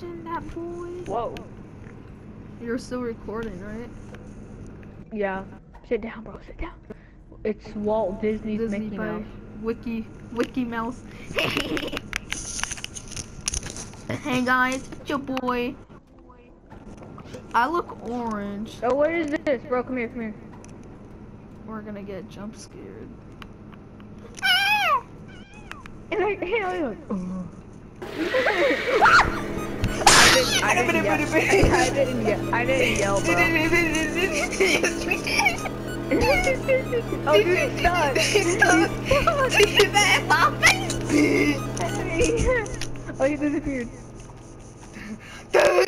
That boy. Whoa. You're still recording, right? Yeah. Sit down, bro. Sit down. It's Walt Disney's Disney Mickey Mouse. Wiki Wiki Mouse. hey guys, it's your boy. I look orange. Oh, what is this, bro? Come here, come here. We're gonna get jump scared. Ah! And I, hey, I like, oh. I didn't, I didn't yell. I didn't yell. I didn't yell, bro. oh, dude, stop. oh, he disappeared.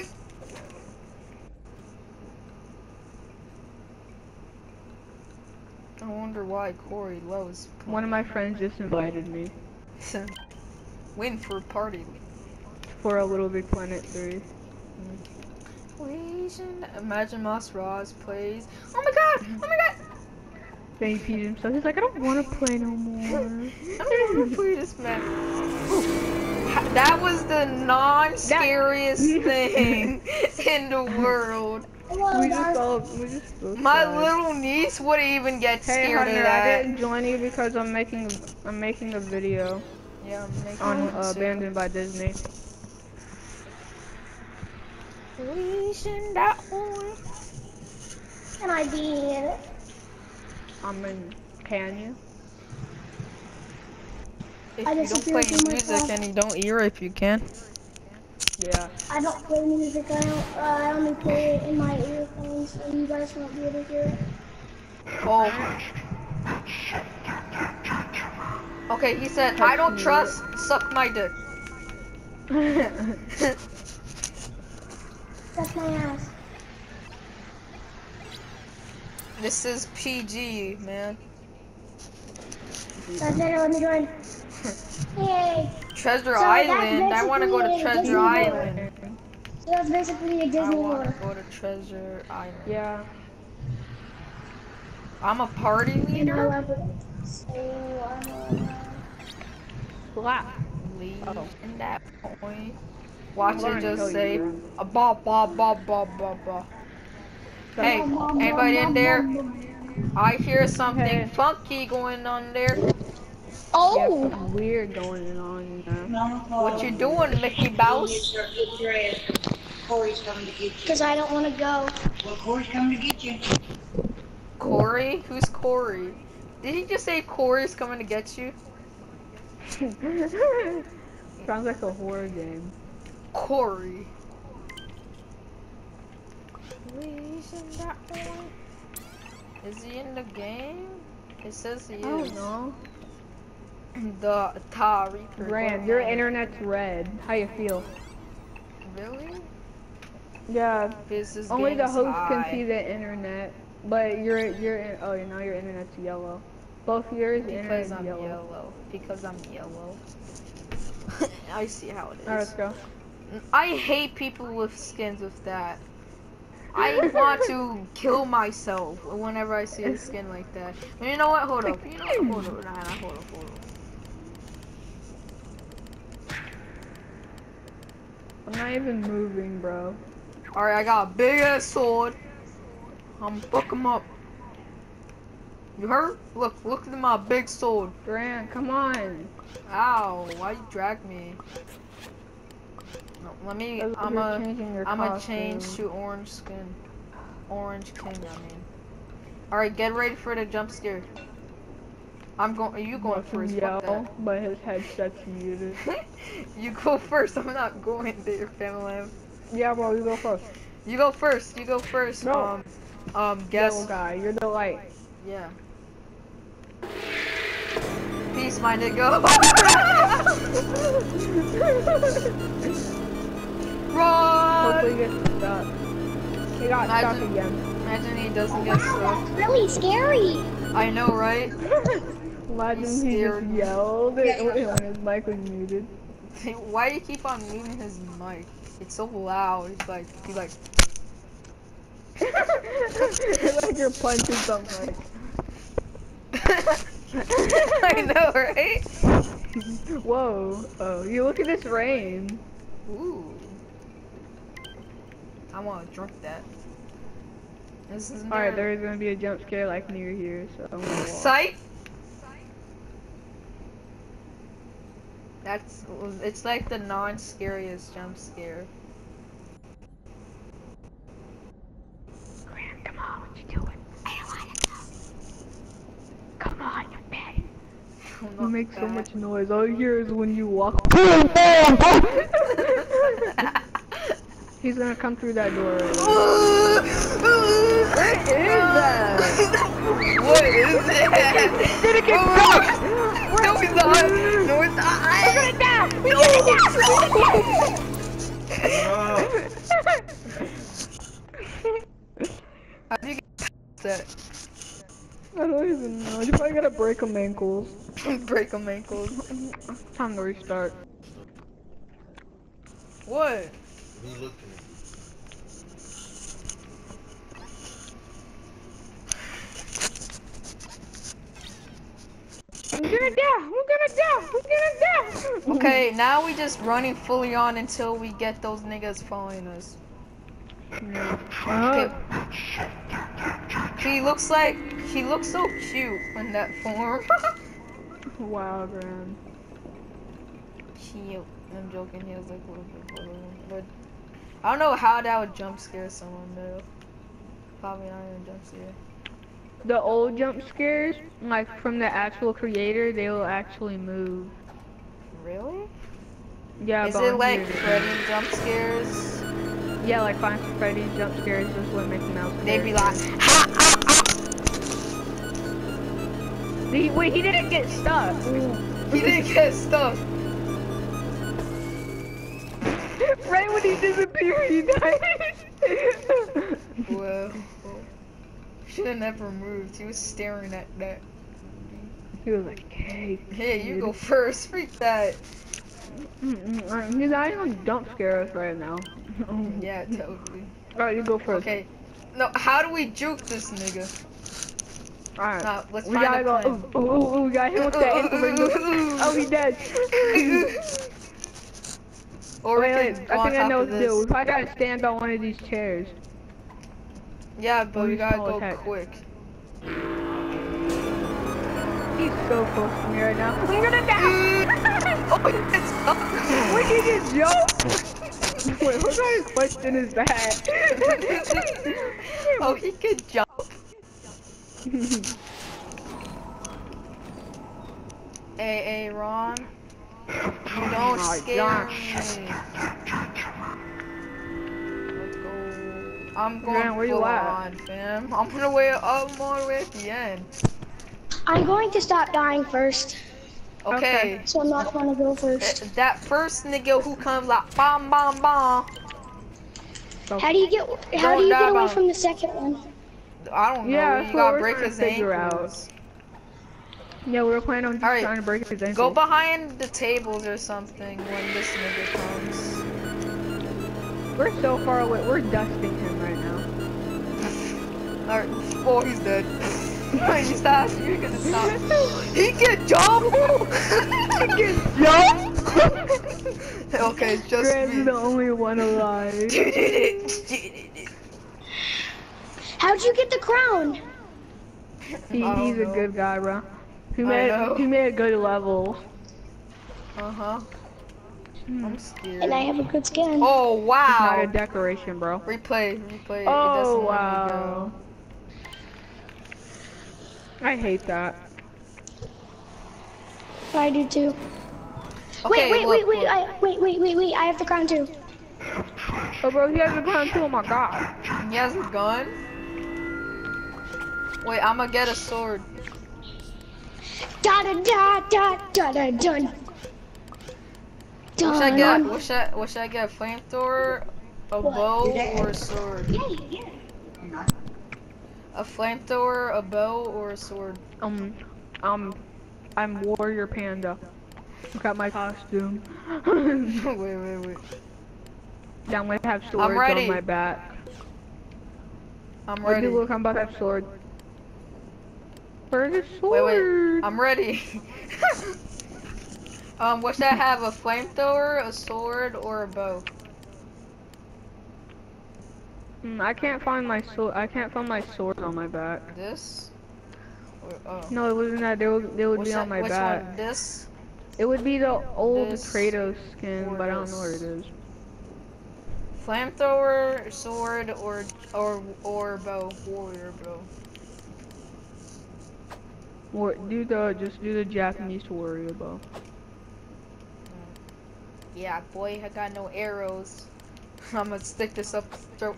I wonder why Corey Lowe's One of my friends just invited me win for a party. For a Little Big Planet 3. Asian. Imagine Moss Ross plays. Oh my god! Oh my god! Then he peed himself. He's like, I don't want to play no more. I don't want to play this map. That was the non-scariest thing in the world. we just all, we just My little niece wouldn't even get Hey, scared Hunter, of I that. didn't join you because I'm making, I'm making a video Yeah, I'm making on uh. Abandoned by Disney. Asian, that one. Can I be in it? I'm in. Can you? If I you don't disappeared play from music phone. and you don't ear if you can. Yeah. I don't play music. I don't. Uh, I only play it in my earphones, so you guys won't be able to hear it. Oh. Okay, he said, I don't trust, suck my dick. That's my ass. This is PG, man. That's it. Let me join. Yay! Treasure So Island. I want to go to basically Treasure Disney Island. So that's basically a Disney want World. to go to Treasure Island. yeah. I'm a party leader. love it. So I'm. Uh, Slap. Lead Oh. in that point. Watch it just say you, a ba ba ba ba ba ba. Hey, anybody in there? I hear something Hey. funky going on there. Oh. Yeah, Oh! something weird going on, you know. What you doing, Mickey Mouse? Corey's coming to get you. Because I don't want to go. Well, Corey's coming to get you. Corey? Who's Corey? Did he just say Corey's coming to get you? Sounds like a horror game. Corey. please Is he in the game? It says he I don't know. The Atari. Brand, your internet's red. How you feel? Really? Yeah. This is Only the game's host can see the internet, but your your oh now your internet's yellow. Both yours Because internet's I'm yellow. yellow. Because I'm yellow. I see how it is. Alright, let's go. I hate people with skins with that. I want to kill myself whenever I see a skin like that. You know what? Hold up. You know what? Hold up. Nah, nah, hold up, hold up. I'm not even moving, bro. Alright, I got a big ass sword. I'm fuck him up. You heard? Look, look at my big sword. Grand, come on. Ow, why you drag me? No, let me, I'm a, I'm a change to orange skin. Orange king, I mean. Alright, get ready for the jump scare. I'm going, Are you going Watch first, yell, fuck but his headset's muted. you go first, I'm not going there, family. yeah, bro, you go first. You go first, you go first. No. Um, um, guess, Yellow guy, you're the light. yeah. Peace, my nigga. Run! Hopefully he gets stuck. He got Imagine- stuck again. Imagine he doesn't get Wow, stuck. that's really scary. I know, right? Imagine He's he just scared. yelled when his mic was muted. Why do you keep on muting his mic? It's so loud. He's like, he's like, like you're punching something. I know, right? Whoa! Oh, you look at this rain. I want to drink that. This is Alright, there is gonna be a jump scare like near here, so I'm gonna. Sight. That's it's like the non-scariest jump scare. Grand, come on, what you doing? I don't wanna know. Come on, you bed. I'm You not make so much noise. All you hear is when you walk. He's gonna come through that door. Right what is that? What is that? Did it get oh, No, it's not. No, it's not. We're gonna die. We're gonna die. How do you get that? I don't even know. You probably gotta break them ankles. Break them ankles. Time to restart. What? Me looking. I'm gonna die. I'm gonna die. I'm gonna die. Okay, now we just running fully on until we get those niggas following us. Uh, He looks like he looks so cute in that form. wow, Gran. cute. I'm joking. He has like a little bit blue, but I don't know how that would jump scare someone though. Probably not even jump scare. The old jump scares, like from the actual creator, they will actually move. Really? Yeah, Is it like Freddy jump scares? Yeah, like at Freddy's jump scares is what Mickey Mouse. They'd be like, ha, ah, He, wait, he didn't get stuck. He didn't get stuck. He disappeared, he died. Well, should have never moved. He was staring at that. he was like, "Hey, Hey, you go first. Freak that. He's not even jump scare us right now. Yeah, totally. Alright, you go first. Okay. No, how do we juke this nigga? Alright. Nah, let's we find gotta a go. plan. Ooh, ooh, ooh, we got him with that. Oh, he dead. Or we wait, wait. I think I know of what to do. We probably gotta stand on one of these chairs. Yeah, but we Use gotta go attack. quick. He's so close to me right now. I'm gonna die. oh, it's up. Where did you jump? Wait, what kind of question is that? oh, he could jump. Hey, hey, Ron. You don't oh my scare gosh. me. Let's go. I'm going Grand, where you at? on, fam. I'm gonna wait. I'm all the way at the end. I'm going to stop dying first, Okay. so I'm not going to go first. Th- That first nigga who comes like bomb, bomb, bomb. How do you get? How Don't do you get away from the second one? I don't know. Yeah, you that's what gotta break his to figure out. Ankles. yeah, we were planning on just Alright, trying to break his ankle. Go behind the tables or something when this nigga comes. We're so far away. We're dusting him right now. Alright, oh, he's dead. Wait, you stop. You're gonna stop. He can jump! he can jump! okay, it's just Grant's me. the only one alive. How'd you get the crown? He, I don't he's a good guy, bro. He I made know. he made a good level. Uh-huh. I'm scared. And I have a good skin. Oh, wow! It's not a decoration, bro. Replay, replay. Oh doesn't let me wow. I hate that. I do too. Okay, wait, wait, look, wait, wait, look. I, wait, wait, wait, wait. I have the crown too. Oh, bro, he has a gun too. Oh my god. He has a gun? Wait, I'm gonna get a sword. Da da da da da da dun. What should I get? What should I, what should I get? A flamethrower, a bow, or a sword? A flamethrower, a bow, or a sword? Um, um, I'm Warrior Panda. Look at my costume. wait, wait, wait. yeah, I'm gonna have swords on my back. I'm ready. dude, look, I'm about to have sword. Wait, wait. I'm ready. um, what should I have? A flamethrower, a sword, or a bow? Mm, I can't find my sword. I can't find my sword on my back. This? Or, oh. No, it wasn't that. They would. They would be on one- my which back. one? This? It would be the old This Kratos skin, but I don't know where it is. Flamethrower, sword, or or or bow, warrior bow. Or do the just do the Japanese warrior bow. Yeah, boy, I got no arrows. I'm gonna stick this up throat.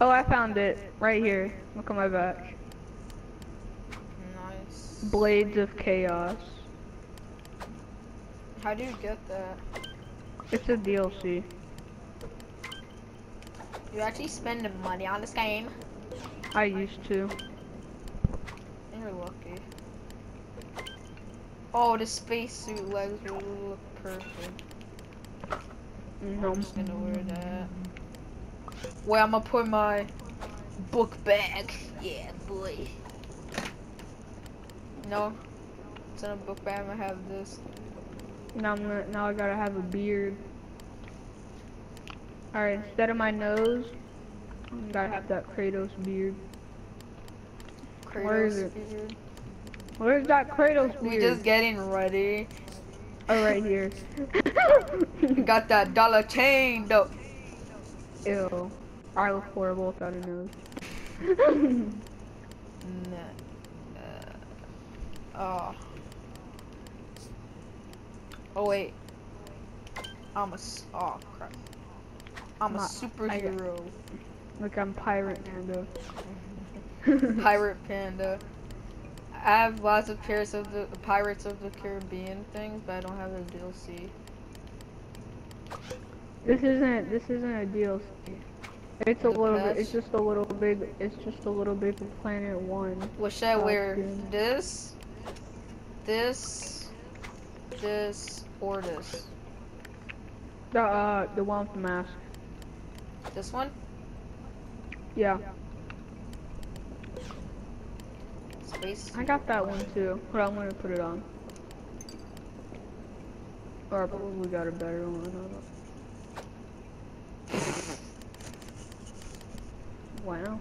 Oh, I found it right here. Look at my back. Nice. Blades of Chaos. How do you get that? It's a DLC. You actually spending money on this game? I used to. You're lucky. Oh, the spacesuit legs will look perfect. No. I'm just gonna wear that. Where I'm gonna put my book bag. Yeah, boy. No, it's in a book bag. I'm gonna have this. Now I'm gonna, now I gotta have a beard. Alright, instead of my nose, I gotta have that Kratos beard. Where is Kratos it? beard. Where's that Kratos We beard? just getting ready. Oh, right here. Got that dollar chain though. Ew. I look horrible without a nose. Nah. Uh, oh. Oh wait. I'm a. Oh crap. I'm a Not- I superhero. Look, I'm Pirate Panda. Pirate Panda. I have lots of Pirates of the Pirates of the Caribbean things, but I don't have the DLC. This isn't. This isn't a DLC. It's a little bit. It's just a little big. It's just a little big Planet One. What should I wear? This, this, this, or this? The uh, the one with the mask. This one? Yeah, Space. I got that one too. But I'm gonna put it on. Or I probably got a better one. Wow.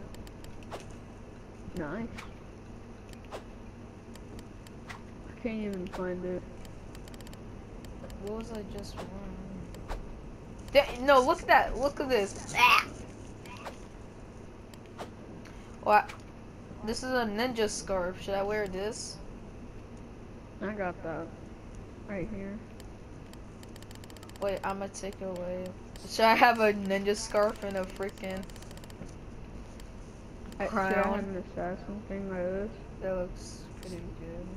Nice. I can't even find it. What was I just wearing? No, look at that. Look at this. Ah! What? This is a ninja scarf. Should I wear this? I got that. Right here. Wait, I'm gonna take it away. Should I have a ninja scarf and a freaking? I, should I have an assassin thing like this? That looks pretty good.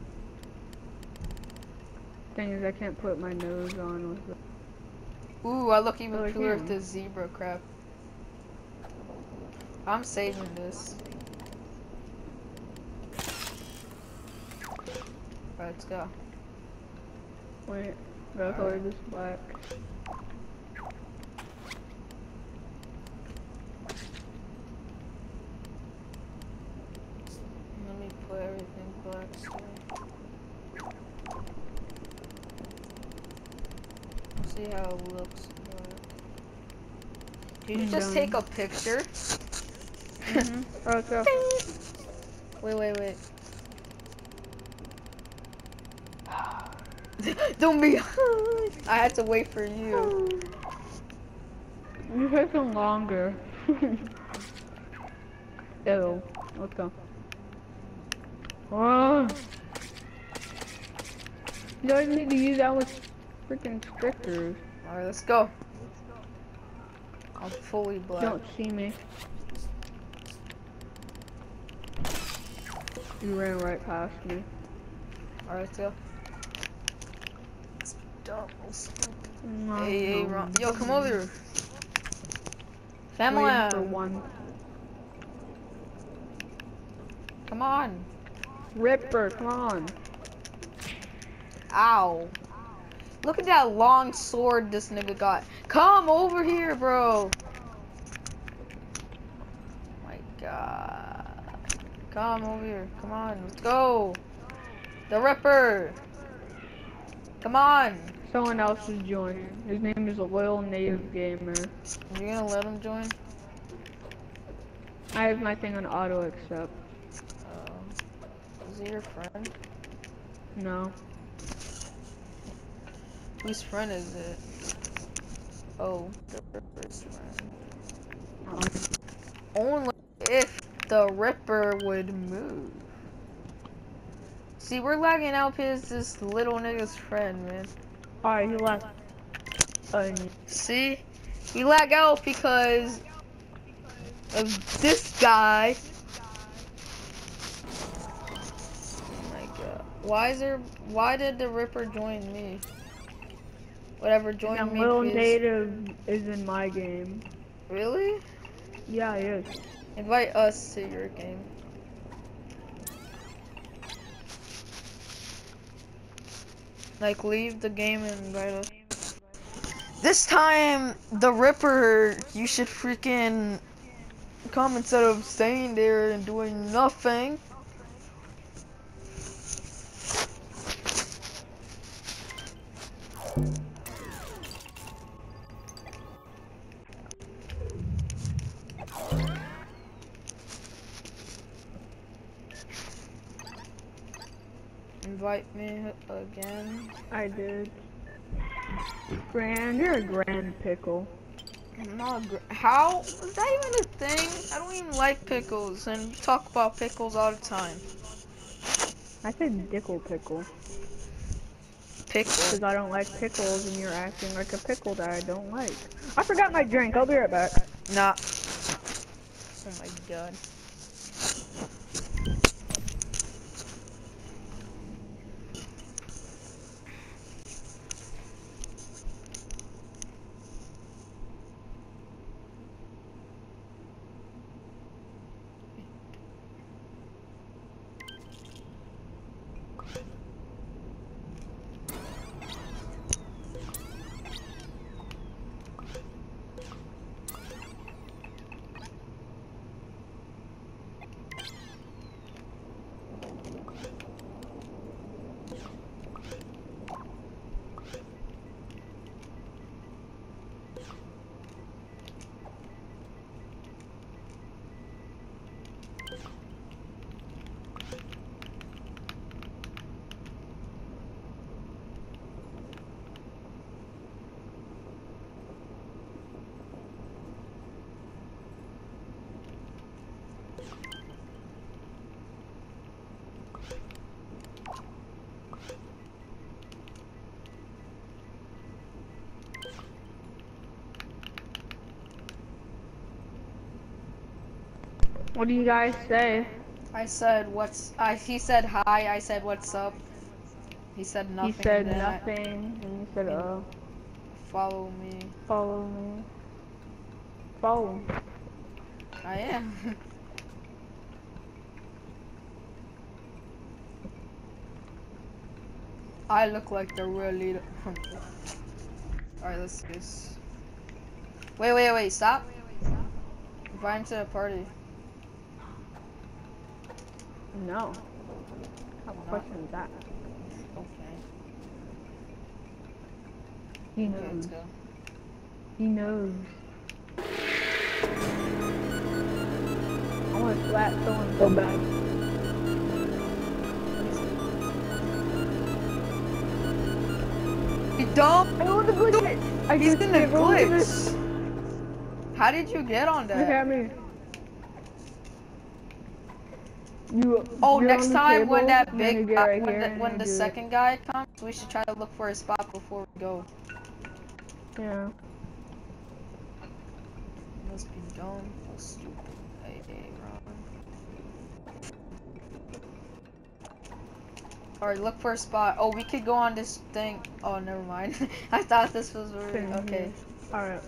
Thing is, I can't put my nose on with the Ooh, I look even Oh, cooler with the zebra crap. I'm saving this. Let's go. Wait, color this black. Let me put everything black. so- See how it looks black. You just done. take a picture? Mhm. Oh, let's. Wait, wait, wait. Don't be. I had to wait for you. You're taking longer. Ew. Let's go. Oh. You don't need to use that with freaking stickers. Alright, let's go. I'm fully black. Don't see me. You ran right past me. Alright, let's go. Double No, Hey, hey, no. Ron. Yo, come over here. Waiting Family. for one. Come on. Ripper, come on. Ow. Look at that long sword this nigga got. Come over here, bro. My god. Come over here. Come on. Let's go. The Ripper. Come on. Someone else is joining. His name is a loyal native gamer. Are You gonna let him join? I have my thing on auto accept. Um, is he your friend? No. Whose friend is it? Oh, the Ripper's friend. Um, Only if the Ripper would move. See, we're lagging out because this little nigga's friend, man. Alright, he left. Uh, See? We lag out because of this guy. Oh my god. Why is there why did the Ripper join me? Whatever join and me Lil please. Native is in my game. Really? Yeah, he is. Invite us to your game. Like leave the game and us. This time the Ripper you should freaking come instead of staying there and doing nothing. Invite me again. I did. Grand, you're a grand pickle. I'm not How is that even a thing? I don't even like pickles, and talk about pickles all the time. I said dickle pickle. Pickle? Because I don't like pickles and you're acting like a pickle that I don't like. I forgot my drink. I'll be right back. Nah. Oh my god. What do you guys say? I said what's I he said hi, I said what's up. He said nothing. he said I- nothing, and you said, uh, follow me. follow me. Follow me. I am. I look like the real leader. Alright, let's do this. Wait, wait, wait, stop. Invite him to the party. No. How question is that? Okay. He Okay, let's knows. go. He knows. I want to slap someone so bad. You dumb. I want to glitch it. I He's just in the did roll this. glitch. How did you get on Look at me. You. Oh, next time when that and then you big guy, right when the, when the do it. second guy comes, we should try to look for a spot before we go. Yeah. Must be dumb. Stupid. Hey, hey. Alright, look for a spot. Oh, we could go on this thing. Oh, never mind. I thought this was okay. All right.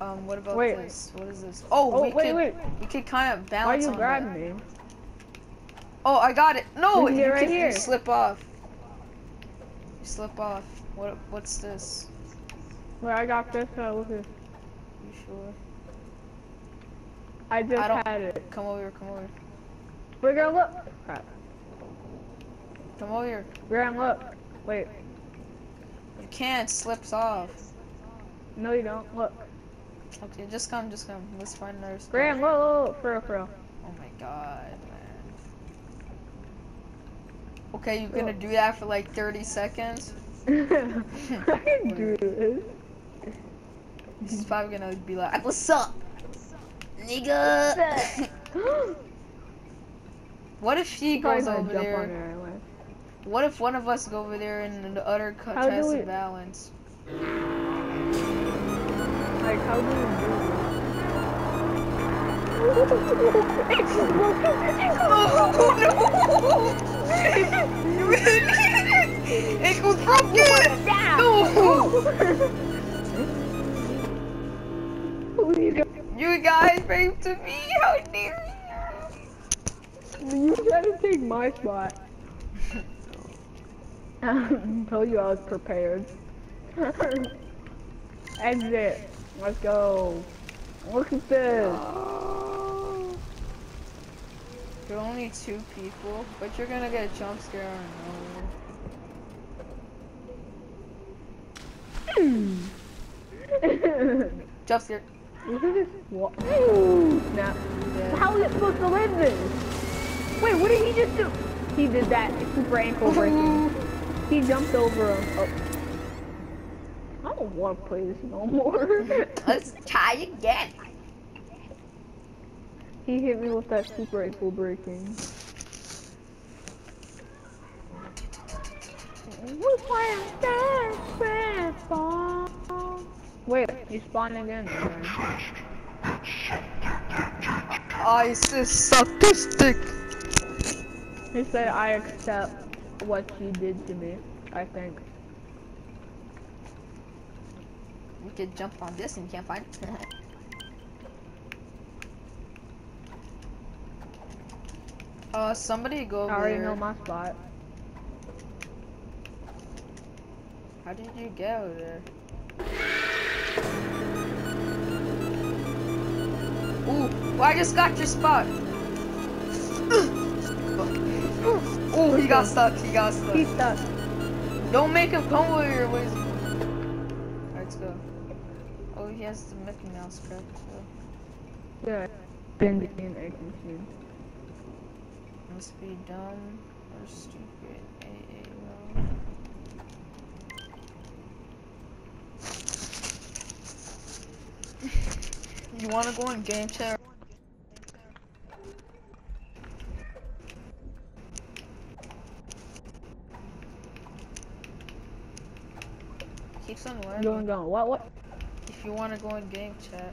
Um, what about Wait. this? What is this? Oh, Oh we wait, could wait. we could kind of Why balance you grabbing me? Oh, I got it. No, you right here. slip off. You slip off. What? What's this? Wait, I got this. Uh, look here. You sure? I just I don't- had it. Come over here. Come over. here. We're gonna look. Crap. Come over here. We're gonna look. Wait. You can't. Slips off. No, you don't. Look. Okay, just come, just come. Let's find another. Graham, look, look, look, for real, for real. Oh my god. Okay, you're gonna do that for like 30 seconds? I can do this. He's probably gonna be like, What's up? Nigga! what if she goes over jump there? What if one of us go over there and the other cut How do tries to balance? Like, how do you do it goes broken! No! You guys raped to me, how dare You try to take my spot. I told you I was prepared. Exit. Let's go. Look at this. There are only two people, but you're gonna get a jump scare out of nowhere. Hmm. Jump scare. Look at this. What? Snap. How are we supposed to live this? Wait, what did he just do? He did that super ankle breaking. He jumped over him. Oh. I don't want to play this no more. Let's try again. He hit me with that super ankle breaking. We're playing basketball. Wait, he spawned again. ISIS suck this dick. He said, I accept what you did to me, I think. We could jump on this and you can't find uh, somebody go over I already there. know my spot. How did you get over there? Ooh, well, I just got your spot. Ooh, he got stuck. He got stuck. He's stuck. Don't make him come over here. He? Alright, let's go. Oh, he has the Mickey Mouse crap. So. Yeah. Been being a machine. Must be dumb or stupid. AA. You wanna go in game chat? Keep some learning. Going, going. What, what? If you wanna go in game chat.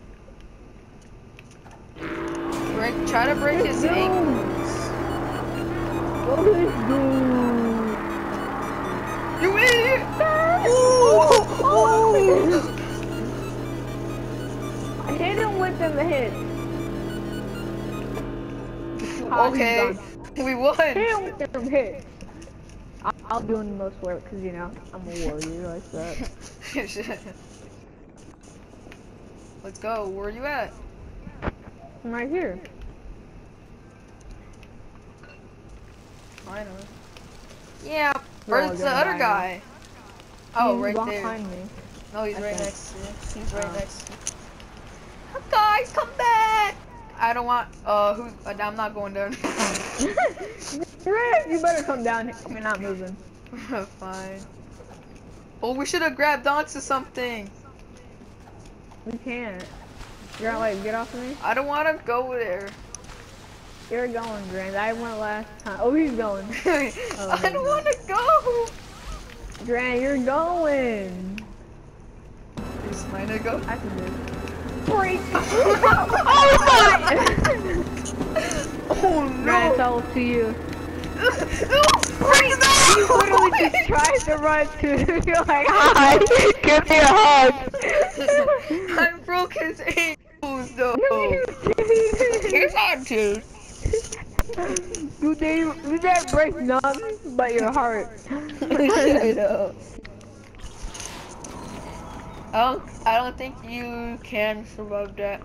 Break, try to break his ankles. What is dude? You idiot! I hit him with the hit. Okay, we won. Hit him with them hits. I- I'll do the most work because, you know, I'm a warrior like that. Let's go. Where are you at? I'm right here. Finally. Yeah. We're Where's the other guy? Oh, right there. behind me. No, he's I right think. next to you. He's right Oh. next to you. Guys, come back! I don't want. Uh, who? Uh, I'm not going down. You better come down here. We're not moving. Fine. Oh, we should have grabbed onto something. We can't. You're gonna like get off of me? I don't want to go there. You're going, Grand. I went last time. Oh, he's going. Oh, I don't want to go. Grand, you're going. Is mine to go? I can do it. Break. Oh Grand, it's no! all up to you. no! Break that! You literally just tried to run to. You're like, hi, give me a hug. I broke his ankles though. No, you didn't. On, dude. You didn't, you didn't break nothing but your heart. I know. I don't, I don't think you can survive that.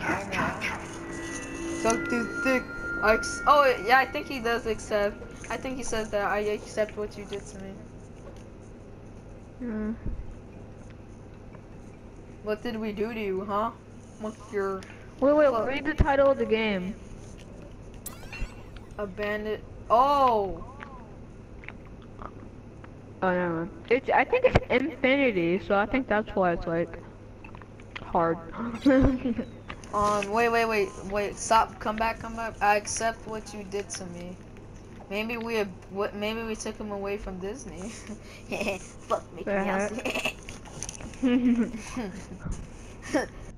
I know. Suck this dick. I ex- oh yeah, I think he does accept. I think he says that I accept what you did to me. Mm. What did we do to you, huh? What's your Wait, wait, Fuck. read the title of the game. abandoned? Oh, Oh no, it's. I think it's infinity, so I think that's why it's like hard. um, wait, wait, wait, wait. Stop. Come back. Come back. I accept what you did to me. Maybe we ab- what? Maybe we took him away from Disney. Fuck Mickey Mouse.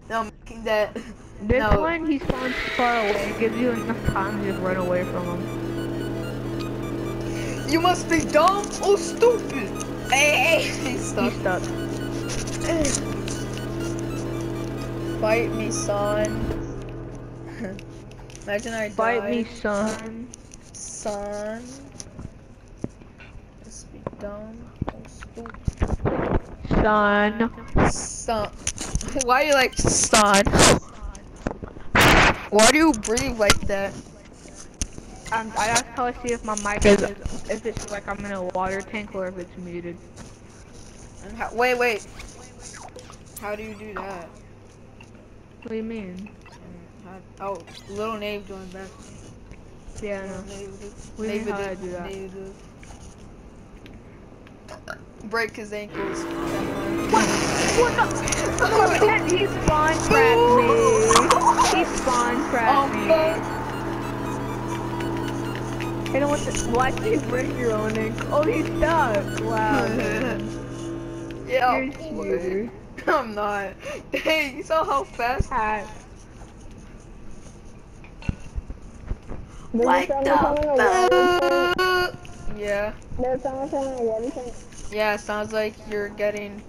no, making that. This No. one, he spawns far away. It gives you enough time to just run away from him. You must be dumb or stupid. Hey, hey, he's stuck. He's stuck. Fight me, son. Imagine I Fight died. me, son. son. Must be dumb or stupid. Son. Son. Why you like son? Why do you breathe like that? Um, I have to probably see if my mic is, if it's like I'm in a water tank or if it's muted. And how, wait, wait. How do you do that? What do you mean? How- oh, little Nave doing that. Yeah, I know. Nave do- What do you Nave mean how do- do that? Nave do. Break his ankles. What What the? he spawn trapped me. He spawn trapped me. You know what? The, why did you break your own ankle? Oh, he's stuck. Wow. yeah, You're. I'm not. Hey, you saw how fast Hat. Like the fuck? Yeah. There's someone saying a water tank. Yeah, sounds like you're getting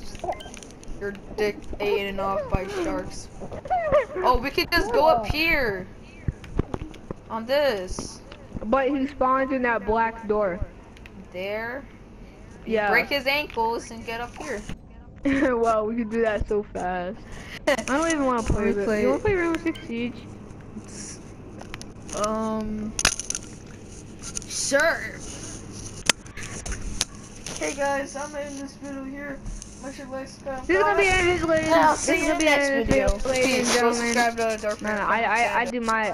your dick eaten off by sharks. Oh, we could just go up here. On this. But he spawns in that black door. There. Yeah. Break his ankles and get up here. wow, we could do that so fast. I don't even want to play We this. play You it. want to play Rainbow Six Siege? Um. Sure. Hey guys, I'm in this video here. You like, subscribe. This is gonna be the end of this, ladies. I'll see is you gonna in be the next end of this video. video, gentlemen. subscribe to Dark No, no, I, I, I do my,